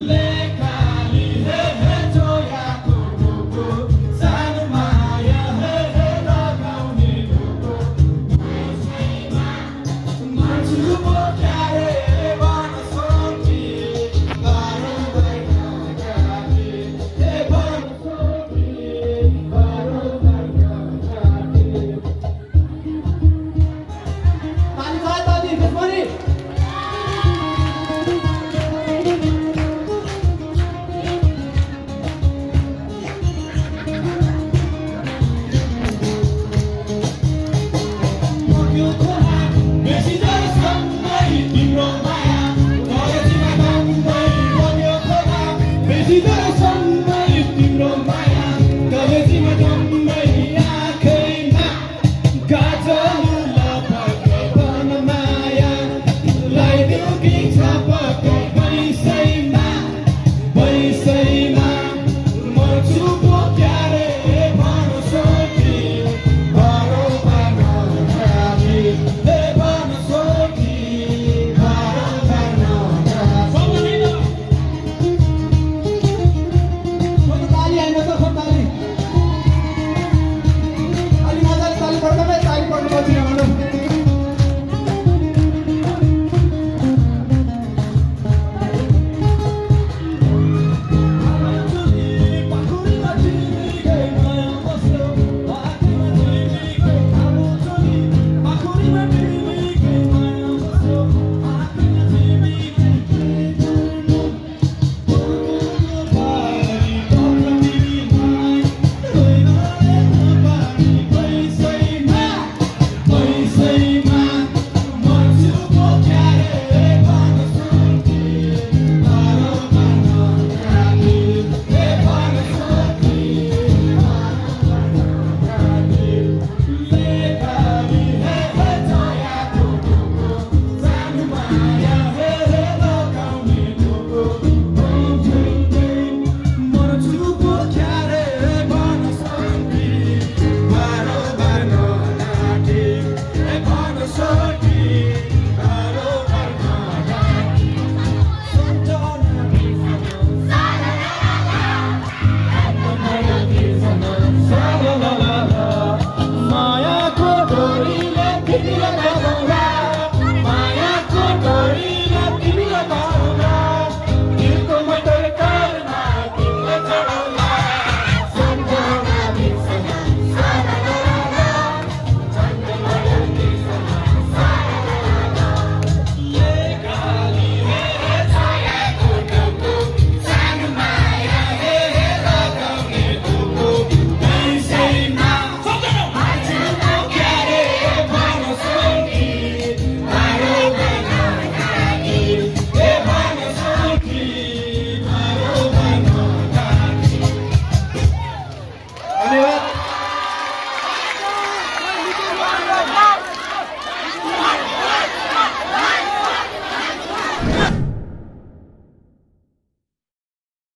Yeah. 你的伤。